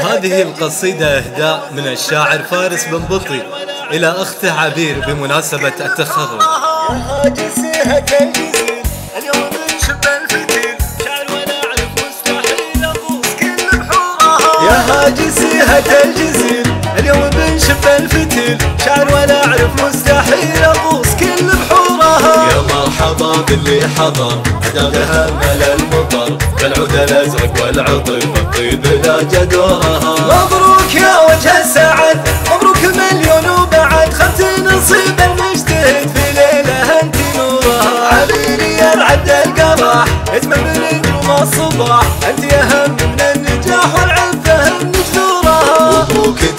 هذه القصيدة إهداء من الشاعر فارس بن بطي إلى أخته عبير بمناسبة التخرج. يا هاجسيها كالجزيل اليوم نشب الفتيل. شعر ولا أعرف مستحيل أغوص مرحبا باللي حضر. هداها مل المطر. بالعود الأزرق والعطر. الطيب لا جدورها مبروك يا وجه السعد. مبروك مليون وبعد. خدت نصيب المجتهد في ليلة أنت نورها عبيري العد القراح يتمم من الصباح. أنت أهم من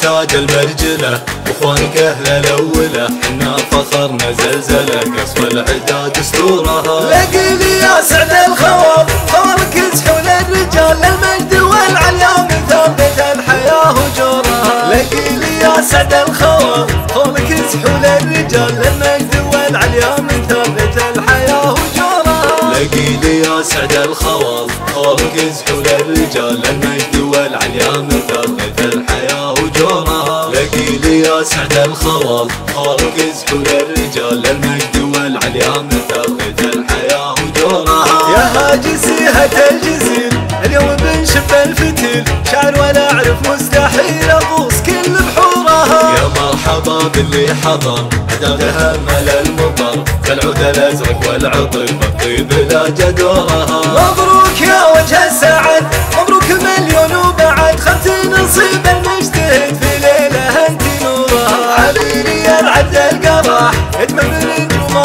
تاج المرجلة واخوانك أهل الاولة حنا فخرنا زلزلة قصف العدا دستورها لقي لي يا سعد الخوار خوارك يزحون الرجال للمجد والعليا من ثابت الحياة وجورها لقي لي يا سعد الخوار خوارك يزحون الرجال للمجد والعليا من ثابت الحياة وجورها لقي لي يا سعد الخوال خالق يزحوا للرجال المجد والعليا من ثابت الحياة سعد الخوال خالق يزحوا للرجال المجد والعليا من ثابت الحياة وجورها يا هاجسيها الجزيل اليوم بنشب الفتيل. شعر ولا اعرف مستحيل أغوص كل بحورها. يا مرحبا باللي حضر هداها مل المطر كالعود الأزرق والعطر بالطيب لا جدورها.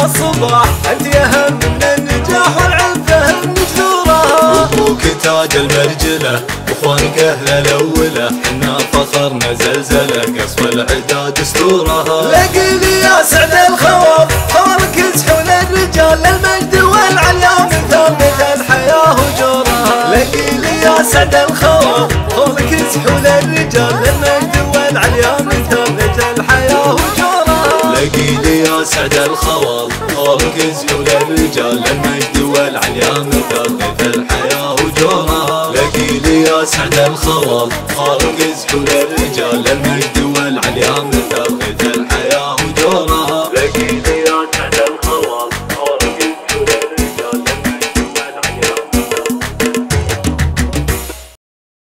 الصباح. أنت أهم من النجاح والعفة النجدورها أبوك تاج المرجلة وأخوانك أهل الاولة حنا فخرنا زلزلة قصف العدا دستورها. لقي لي يا سعد الخوار خوارك يزحون الرجال للمجد والعليا. من ثابت الحياة وجورها لقي لي يا سعد الخوار خوارك يزحون الرجال للمجد والعليا. من ثابت الحياة وجورها لقي لي يا سعد الخوال خالق يزحوا للرجال المجد والعليا من ثابت الحياة وجورها لقي لي يا سعد الخوال خالق يزحوا للرجال المجد والعليا من